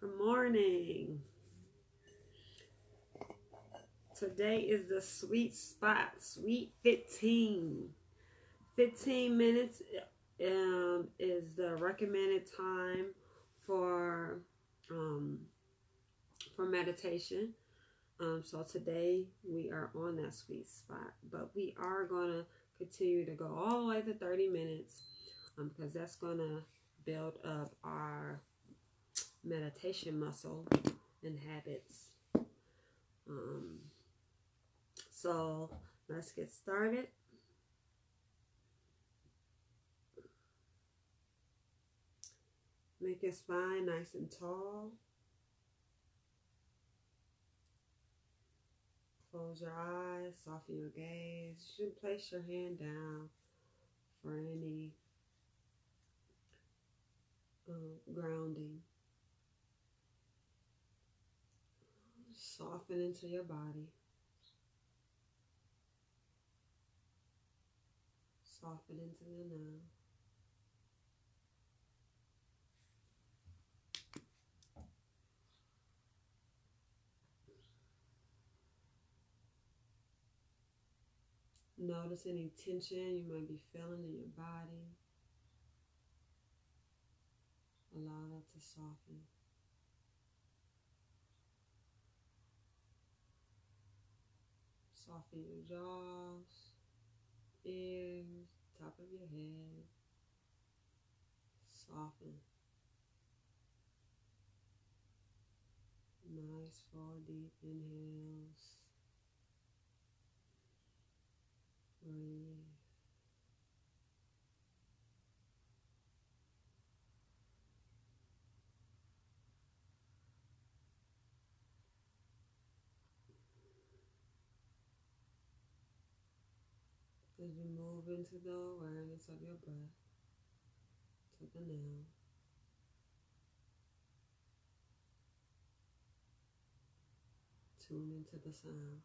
Good morning. Today is the sweet spot, sweet 15. 15 minutes um, is the recommended time for um, for meditation. Um, so today we are on that sweet spot, but we are going to continue to go all the way to 30 minutes um, because that's going to build up our meditation muscle and habits. Um, so let's get started. Make your spine nice and tall. Close your eyes, soften your gaze. You should place your hand down for any uh, grounding. Soften into your body. Soften into the now. Notice any tension you might be feeling in your body. Allow that to soften. Soften your jaws, ears, top of your head. Soften. Nice, four deep inhales. Breathe. As you move into the awareness of your breath to the now. Tune into the sound.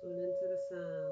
suelen ser esa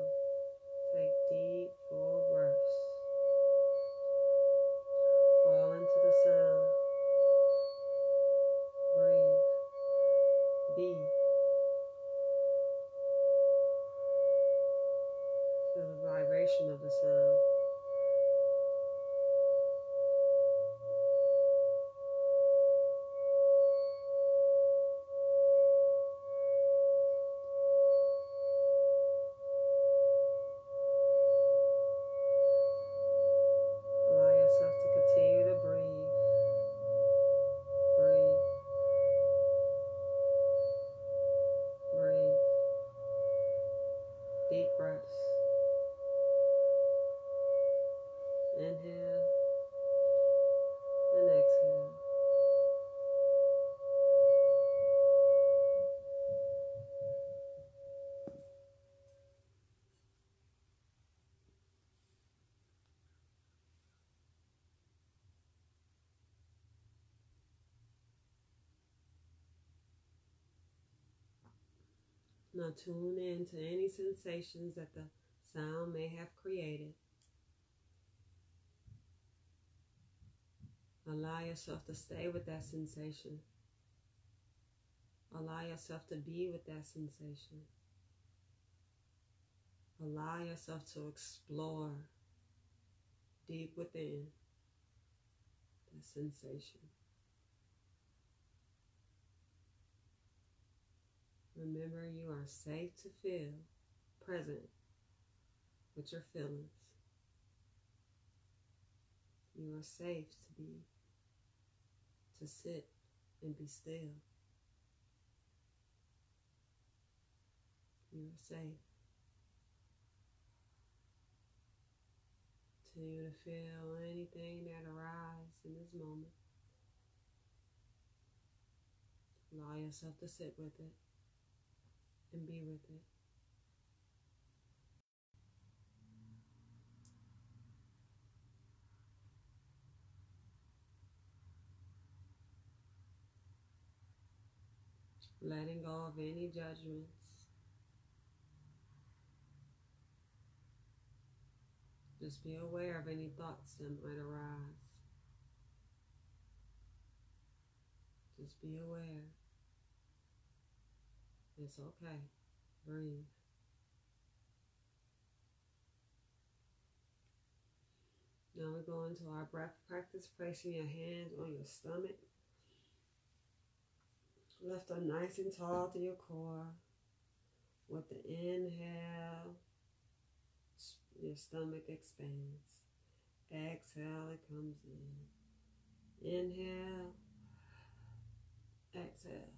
Now tune in to any sensations that the sound may have created. Allow yourself to stay with that sensation. Allow yourself to be with that sensation. Allow yourself to explore deep within that sensation. Remember, you are safe to feel present with your feelings. You are safe to be, to sit and be still. You are safe. Continue to feel anything that arises in this moment. Allow yourself to sit with it and be with it. Letting go of any judgments. Just be aware of any thoughts that might arise. Just be aware. It's okay. Breathe. Now we go into our breath practice, placing your hands on your stomach. Lift up nice and tall to your core. With the inhale, your stomach expands. Exhale, it comes in. Inhale, exhale.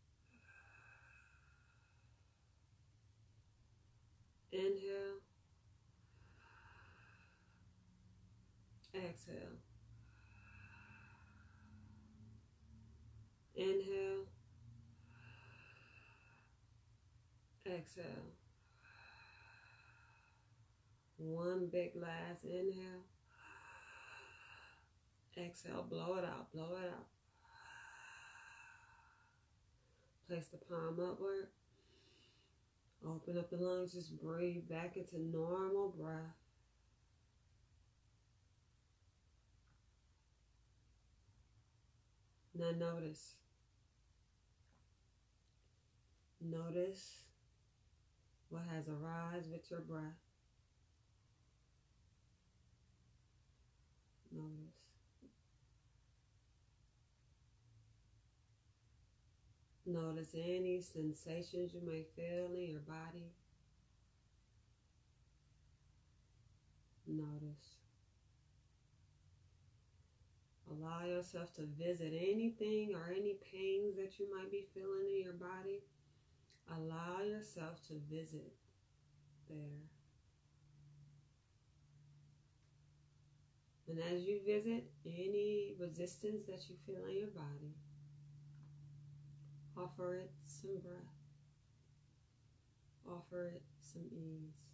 Inhale. Exhale. Inhale. Exhale. One big last inhale. Exhale, blow it out, blow it out. Place the palm upward. Open up the lungs, just breathe back into normal breath. Now notice. Notice what has arisen with your breath. Notice. Notice any sensations you may feel in your body. Notice. Allow yourself to visit anything or any pains that you might be feeling in your body. Allow yourself to visit there. And as you visit any resistance that you feel in your body, offer it some breath, offer it some ease.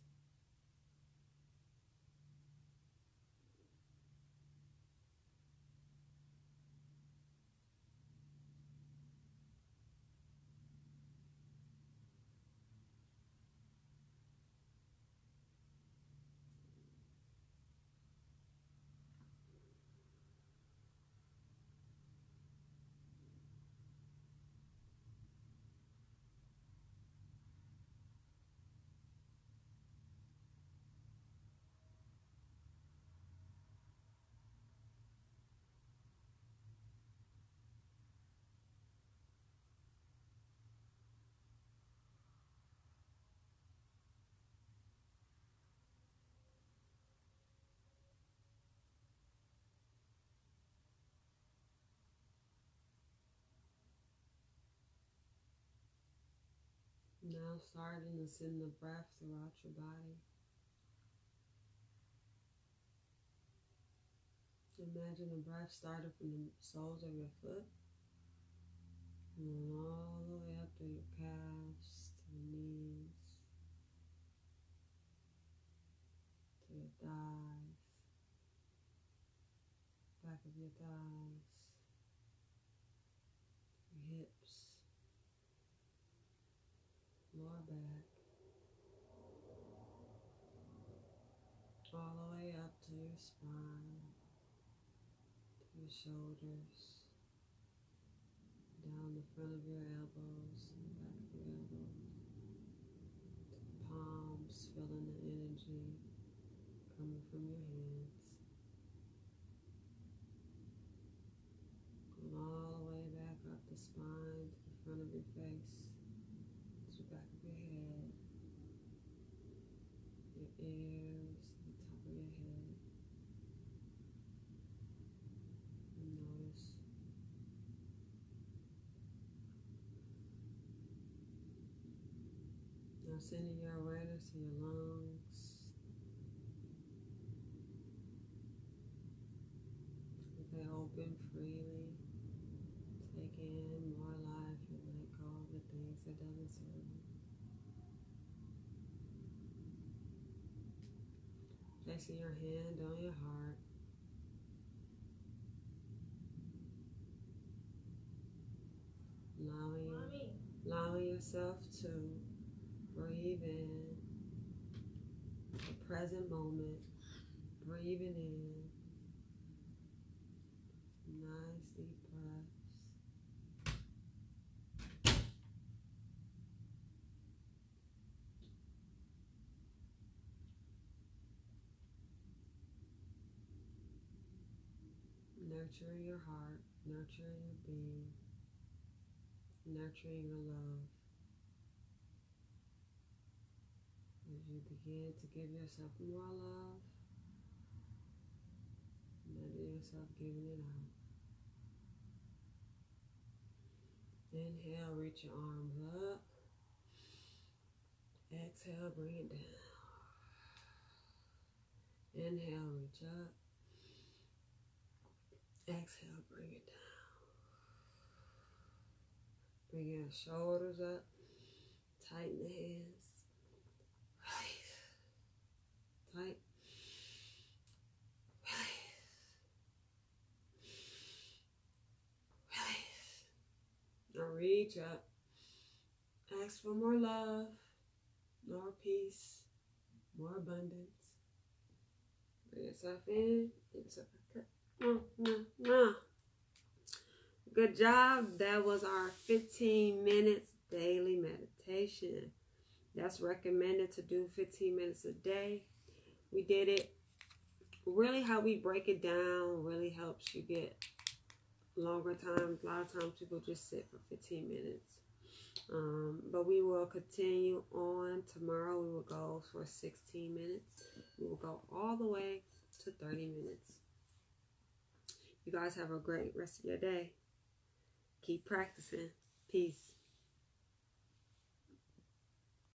Now starting to send the breath throughout your body. Imagine the breath starting from the soles of your foot and all the way up to your calves, to your knees, to your thighs, back of your thighs, your hips, lower back, all the way up to your spine, to your shoulders, down the front of your elbows, back of your elbows, to the palms, feeling the energy coming from your hands. Going all the way back up the spine to the front of your face the back of your head, your ears, the top of your head. And notice. Now sending your awareness to your lungs. They open freely. Take in more life and let go of the things that doesn't serve you. Placing your hand on your heart. Allowing, allowing yourself to breathe in the present moment, breathing in. Nice deep breaths. Nurturing your heart, nurturing your being, nurturing your love. As you begin to give yourself more love, imagine yourself giving it out. Inhale, reach your arms up. Exhale, bring it down. Inhale, reach up. Exhale, bring it down. Bring your shoulders up. Tighten the hands. Release. Release. Release. Now reach up. Ask for more love, more peace, more abundance. Bring yourself in. Give yourself a cut. Good job. That was our 15 minutes daily meditation. That's recommended to do 15 minutes a day. We did it. Really, how we break it down really helps you get longer time. A lot of times people just sit for 15 minutes. Um, but we will continue on. Tomorrow we will go for 16 minutes. We will go all the way to 30 minutes. You guys have a great rest of your day. Keep practicing. Peace.